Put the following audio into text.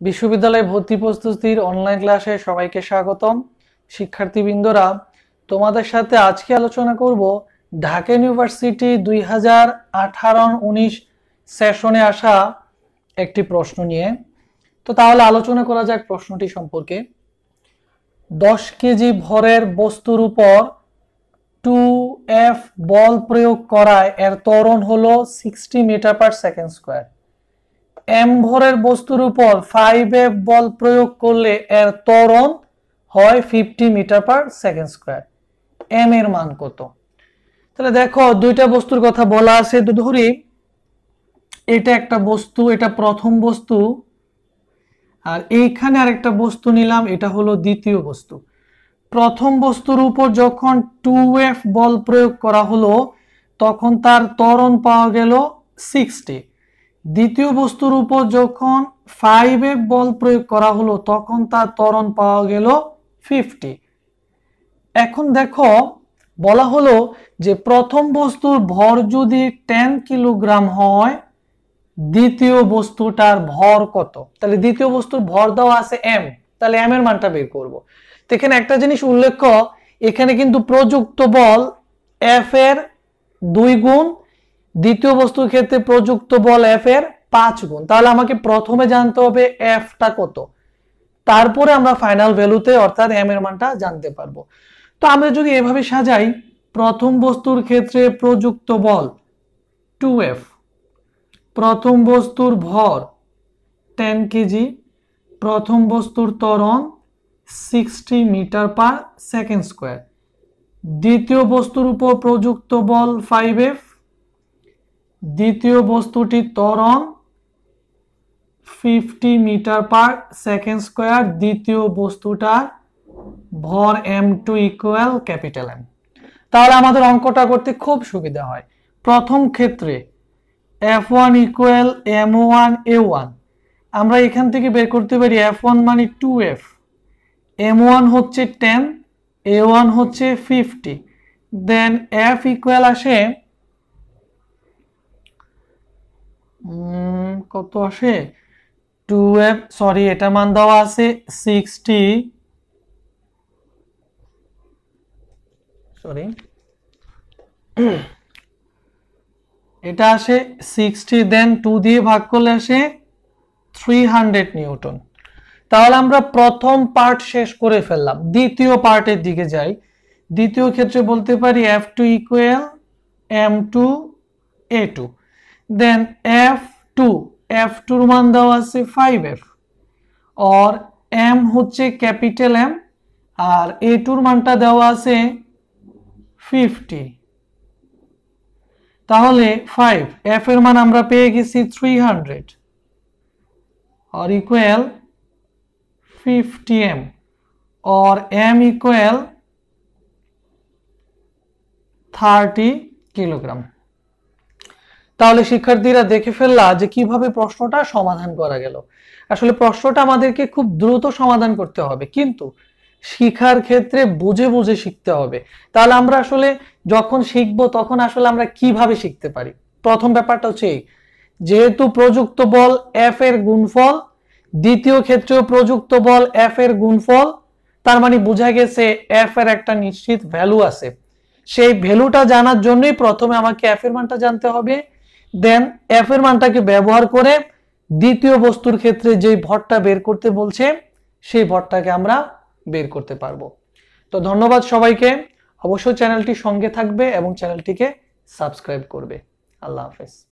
বিশ্ববিদ্যালয়ে ভর্তি প্রস্তুতির অনলাইন ক্লাসে সবাইকে স্বাগতম। শিক্ষার্থীবৃন্দরা, তোমাদের সাথে আজকে আলোচনা করব ঢাকা ইউনিভার্সিটি দুই হাজার আঠারো উনিশ সেশনে আসা একটি প্রশ্ন নিয়ে। তো তাহলে আলোচনা করা যাক প্রশ্নটি সম্পর্কে। দশ কেজি ভরের বস্তুর উপর টু এফ বল প্রয়োগ করায় এর ত্বরণ হলো sixty metre per second square M ভরের বস্তুর উপর ফাইভ এফ বল প্রয়োগ করলে এর ত্বরণ হয় fifty metre per second square M এর মান কত? তাহলে দেখো, দুইটা বস্তুর কথা বলা আছে। তো ধরি, এটা একটা বস্তু, এটা প্রথম বস্তু, আর এইখানে আরেকটা বস্তু নিলাম, এটা হলো দ্বিতীয় বস্তু। প্রথম বস্তুর উপর যখন টু এফ বল প্রয়োগ করা হলো, তখন তার ত্বরণ পাওয়া গেল সিক্সটি দ্বিতীয় বস্তুর উপর যখন ফাইভ এফ বল প্রয়োগ করা হলো, তখন তার ত্বরণ পাওয়া গেল ফিফটি এখন দেখো, বলা হলো যে প্রথম বস্তুর ভর যদি টেন কিলোগ্রাম হয়, দ্বিতীয় বস্তুটার ভর কত? তাহলে দ্বিতীয় বস্তুর ভর দেওয়া আছে এম তাহলে এম এর মানটা বের করব। এখানে একটা জিনিস উল্লেখ্য, এখানে কিন্তু প্রযুক্ত বল এফ এর দুই গুণ দ্বিতীয় বস্তুর ক্ষেত্রে প্রযুক্ত বল এফ এর পাঁচ গুণ। তাহলে আমাকে প্রথমে জানতে হবে এফটা কত। তারপরে আমরা ফাইনাল ভ্যালুতে অর্থাৎ এম এর মানটা জানতে পারব। তো আমরা যদি এভাবে সাজাই, প্রথম বস্তুর ক্ষেত্রে প্রযুক্ত বল টু এফ প্রথম বস্তুর ভর টেন কেজি প্রথম বস্তুর ত্বরণ sixty metre per second square দ্বিতীয় বস্তুর উপর প্রযুক্ত বল ফাইভ এফ দ্বিতীয় বস্তুটি ত্বরণ fifty metre per second square দ্বিতীয় বস্তুটার ভর M two equal capital M তাহলে আমাদের অঙ্কটা করতে খুব সুবিধা হয়। প্রথম ক্ষেত্রে F one equal M one A one আমরা এখান থেকে বের করতে পারি এফ ওয়ান মানে টু এফ এম ওয়ান হচ্ছে টেন এ ওয়ান হচ্ছে ফিফটি দেন এফ ইকুয়াল আসে কত আসে? টু এফ সরি এটা মান দেওয়া আছে সিক্সটি। সরি এটা আসে সিক্সটি দেন টু দিয়ে ভাগ করলে আসে থ্রি হান্ড্রেড নিউটন। তাহলে আমরা প্রথম পার্ট শেষ করে ফেললাম। দ্বিতীয় পার্টের দিকে যাই। দ্বিতীয় ক্ষেত্রে বলতে পারি F two equal M two A two then F two F টুর মান দেওয়া আছে ফাইভ এফ অর এম হচ্ছে ক্যাপিটাল এম আর এ টুর মানটা দেওয়া আছে ফিফটি তাহলে ফাইভ এফ এর মান আমরা পেয়ে গেছি three hundred or equal 50 m or m equal 30 kilogram তাহলে শিক্ষার্থীরা দেখে ফেললা যে কীভাবে প্রশ্নটা সমাধান করা গেল। আসলে প্রশ্নটা আমাদেরকে খুব দ্রুত সমাধান করতে হবে, কিন্তু শিখার ক্ষেত্রে বুঝে বুঝে শিখতে হবে। তাহলে আমরা আসলে যখন শিখব তখন আসলে আমরা কীভাবে শিখতে পারি? প্রথম ব্যাপারটা হচ্ছে এই, যেহেতু প্রযুক্ত বল এফ এর গুণফল, দ্বিতীয় ক্ষেত্রেও প্রযুক্ত বল এফ এর গুণফল, তার মানে বোঝা গেছে এফ এর একটা নিশ্চিত ভ্যালু আছে। সেই ভ্যালুটা জানার জন্যই প্রথমে আমাকে এফ এর মানটা জানতে হবে। দেন এফ এর মানটাকে ব্যবহার করে দ্বিতীয় বস্তুর ক্ষেত্রে যে ভরটা বের করতে বলছে, সেই ভরটাকে আমরা বের করতে পারব। তো ধন্যবাদ সবাইকে। অবশ্যই চ্যানেলটি সঙ্গে থাকবে এবং চ্যানেলটিকে সাবস্ক্রাইব করবে। আল্লাহ হাফেজ।